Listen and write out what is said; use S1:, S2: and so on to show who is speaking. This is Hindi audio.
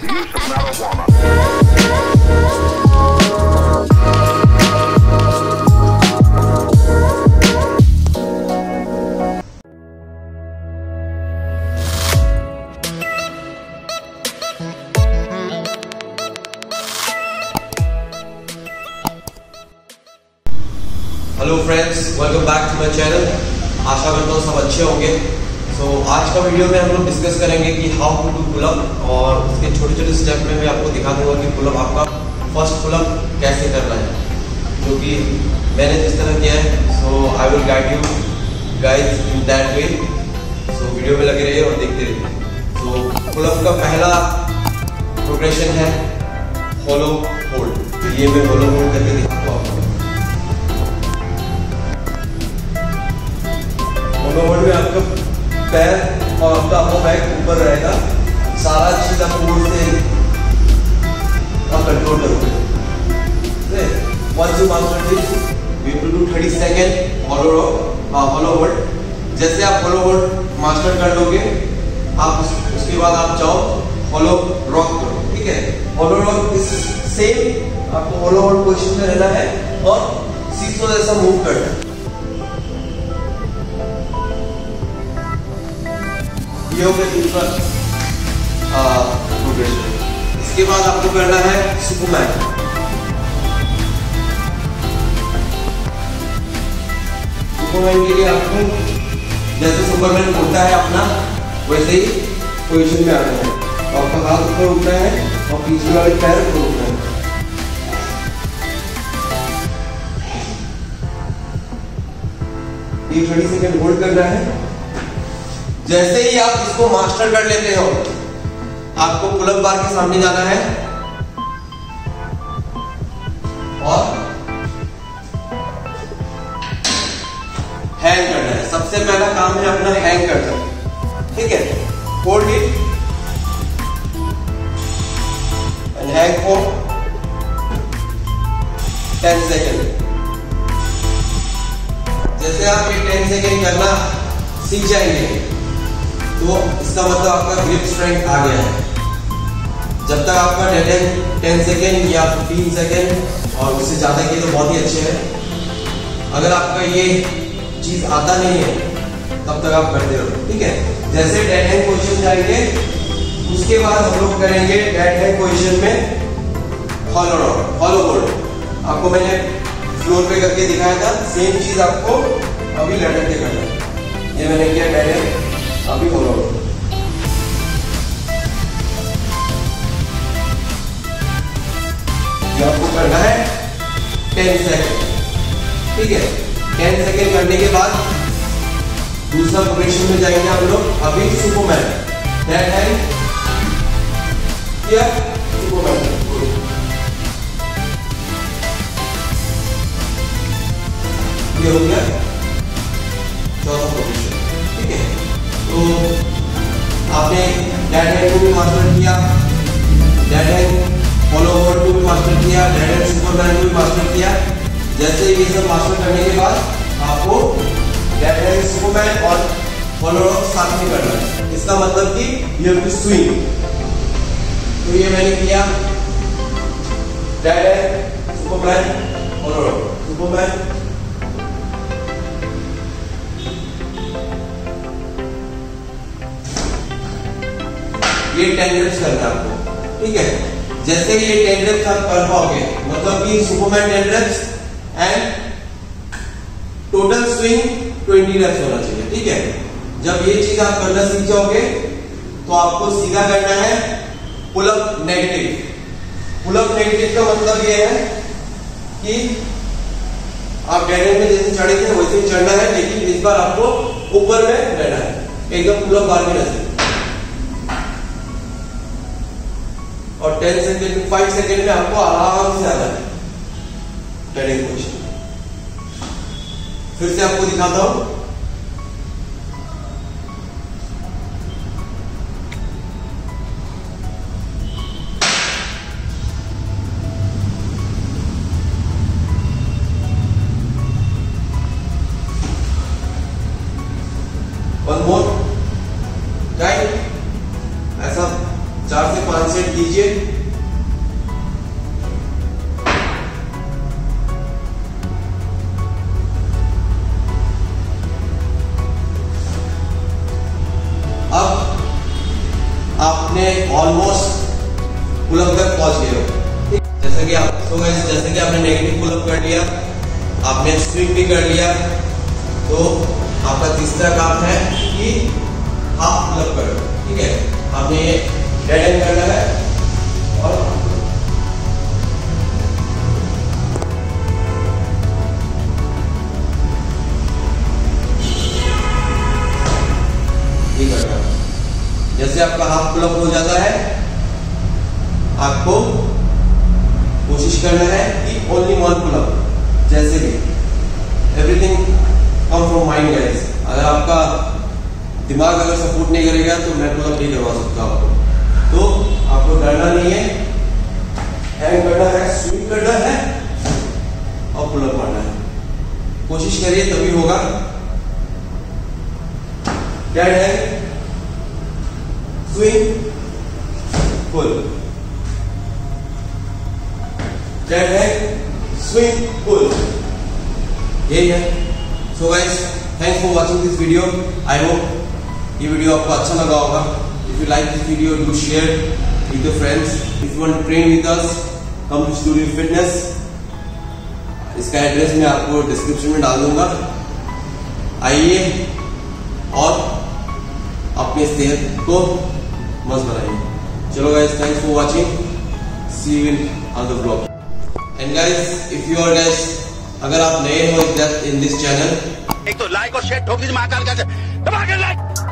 S1: use of marijuana.
S2: Hello friends welcome back to my channel आशा करता हूँ सब अच्छे होंगे सो so, आज का वीडियो में हम लोग डिस्कस करेंगे कि हाउ टू डू पुलअप और उसके छोटे छोटे स्टेप में मैं आपको दिखा दूँगा कि पुलअप आपका फ़र्स्ट पुलअप कैसे करना है जो कि मैंने जिस तरह किया है। So I will guide you guys in that way so video में लगे रहिए और देखते रहिए। तो पुलअप का पहला प्रोग्रेशन है होलो होल्ड ये मैं होलो होल्ड करके दिखाता हूँ आपको। मोनोवर्ड में आपका पैर और आपका अपना बैग ऊपर रहेगा। सारा चीज़ आप ऊपर से आप कंट्रोल करोगे। once you master this you will do 30 second hollow rock hollow hold. जैसे आप hollow hold मास्टर कर लोगे आप उस, उसके बाद आप जाओ hollow rock करो। ठीक है? Hollow rock इस सेम आपको hollow hold पोजीशन में रहना है और सीसो जैसा मूव करना है। ये हो गया दूसरा प्रोग्रेशन इसके बाद आपको करना है सुपरमैन सुपरमैन के लिए आपको, जैसे सुपरमैन उठता है अपना, वैसे ही पोजीशन में आना है। आपका हाथ ऊपर उठना है और पीछे वाले पैर ऊपर उठना है। ये थर्टी सेकेंड होल्ड करना है। जैसे ही आप इसको मास्टर कर लेते हो, आपको पुलअप बार के सामने जाना है। और हैंग करना है। सबसे पहला काम है अपना हैंग करना। ठीक है? Hold it and hang for 10 second जैसे आप ये 10 सेकेंड करना सीख जाएँगे। तो इसका मतलब आपका ग्रिप स्ट्रेंथ आ गया है। जब तक आपका डेड टेन सेकेंड या फिफ्टीन सेकेंड और उससे ज़्यादा किए तो बहुत ही अच्छे हैं। अगर आपका ये चीज़ आता नहीं है, तब तक आप करते रहो, ठीक है? जैसे डेड हैंड पोजिशन जाएँगे, उसके बाद हम लोग करेंगे डेड हैंड पोजिशन में फॉलो फॉलो होल्ड आपको मैंने फ्लोर पे करके दिखाया था सेम चीज़ आपको अभी लटक के करना है। ये मैंने किया डेड हैंड अभी बोलो। आपको करना है टेन सेकेंड ठीक है? टेन सेकेंड करने के बाद दूसरा प्रोग्रेशन में जाएँगे हम लोग। अभी सुपरमैन। दैट है डेड हैंड को भी मास्टर किया। डेड हैंड फॉलो ओवर को भी मास्टर किया। डेड हैंड सुपरमैन को भी मास्टर किया। जैसे ये सब मास्टर करने के बाद आपको डेड हैंड सुपरमैन और फॉलो ओवर साथ में करना है। इसका मतलब कि यू हैव टू स्विंग तो ये मैंने किया। Dead hand superman follow over superman ये टेन रेप्स करना आपको। ठीक है? जैसे ये टेन रेप्स आप कर पाओगे मतलब कि superman ten reps and total swing twenty reps होना चाहिए। ठीक है? जब ये चीज़ आप करना सीख जाओगे तो आपको सीधा करना है पुलअप नेगेटिव पुलअप नेगेटिव का मतलब ये है कि आप डेड में जैसे चढ़े थे वैसे चढ़ना है, लेकिन इस बार आपको ऊपर में रहना है। एकदम पुलअप बार में नज़र। और 10 सेकेंड 5 सेकेंड में आपको आराम से आ जाना है। टर्निंग पोजिशन फिर से आपको दिखाता हूँ। वन मोर आपने नेगेटिव पुलअप कर लिया, आपने स्विंग भी कर लिया तो आपका तीसरा काम है कि हाफ़ पुलअप करो, ठीक है आपने डेड एंड करना है और। जैसे आपका हाफ़ पुलअप हो जाता है, आपको कोशिश करना है कि ओनली वन पुलअप जैसे भी। Everything come from mind guys अगर आपका दिमाग अगर सपोर्ट नहीं करेगा तो मैं पुलअप नहीं करवा सकता आपको। तो आपको डरना नहीं है। हैंग करना है स्विंग करना है, और पुलअप मारना है। कोशिश करिए, तभी होगा। डेड है। स्विंग पुल डेड है स्विंग पुल यही है so guys thanks for watching this video I hope ये वीडियो आपको अच्छा लगा होगा. If you like this video do share with your friends if you want to train with us come to studio fitness इसका एड्रेस मैं आपको डिस्क्रिप्शन में डाल दूँगा. आइए और अपनी सेहत को मस्त बनाइए. चलो guys thanks for watching see you in other blog and guys if you are guys अगर आप नए हो इन दिस चैनल
S3: एक तो लाइक और शेयर ठोक दीजिए महाकाल का